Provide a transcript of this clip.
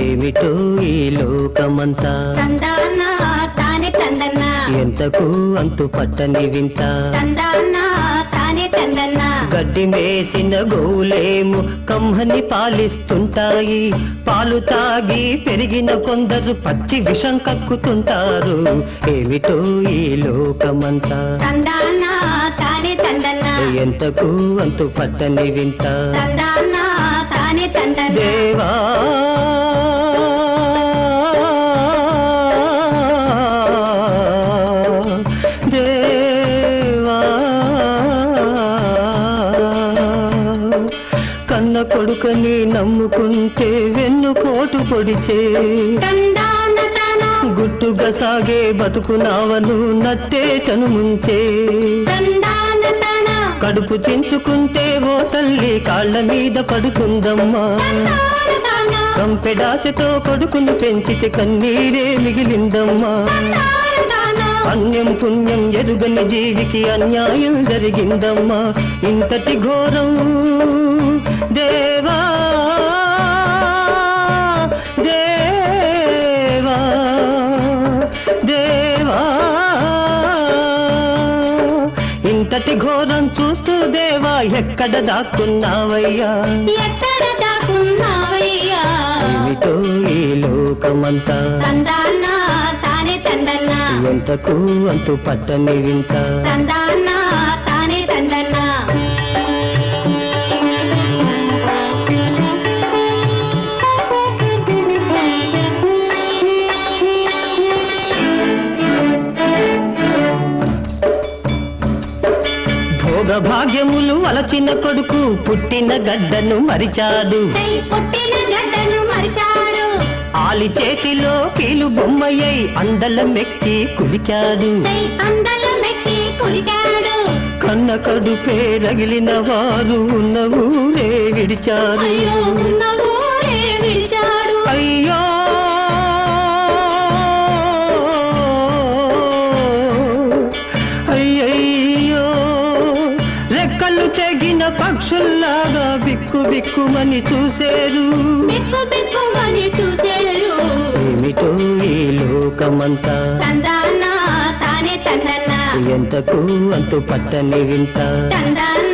ఏమిటో ఈ లోకమంతా? ఎంతకు అంతు పట్టని వింత? గడ్డి మేసిన గోవులేము కమ్మని పాలిస్తుంటాయి. పాలు తాగి పెరిగిన కొందరు పచ్చి విషం కక్కుతుంటారు. ఏమిటో ఈ లోకమంతా? ఎంతకు అంతు పట్టని వింత? తానే దేవా. కన్న కొడుకని నమ్ముకుంటే వెన్ను పోటు పొడిచే గుట్టుగా సాగే బతుకునావను నట్టే చనుముంచే. కడుపు చించుకుంటే తల్లి కాళ్ళ మీద పడుకుందమ్మా. కంపెడాశతో కొడుకును పెంచితే కన్నీరే మిగిలిందమ్మా. అన్యం పుణ్యం ఎరుగని జీవికి అన్యాయం జరిగిందమ్మా. ఇంతటి ఘోరం దేవా. ఇంతటి ఘోరం చూస్తూ దేవా ఎక్కడ దాక్కున్నావయ్యా? ఎక్కడ దాక్కున్నావయ్యా? ఏమిటో ఈ లోకమంతా? తందాన తానే తందన్న. ఎంతకు అంతు పట్టని వింత? తందాన భోగ భాగ్యములు అలచిన కొడుకు పుట్టిన గడ్డను మరిచాడు. పుట్టిన గడ్డను మరిచాడు. ఆలి చేతిలో కీలు బొమ్మయ్యై అందల మెక్కి అందల కులిచాడు. కన్న కడుపే రగిలిన వారు ఉన్న ఊరే విడిచారు. పక్షుల్లాగా బిక్కు బిక్కుమని చూసేరు. బిక్కు బిక్కుమని చూసేరు. ఏమిటో ఈ లోకమంతా? తందాన తానే తందన్న ఎంతకు అంతు పట్టని వింత? తందాన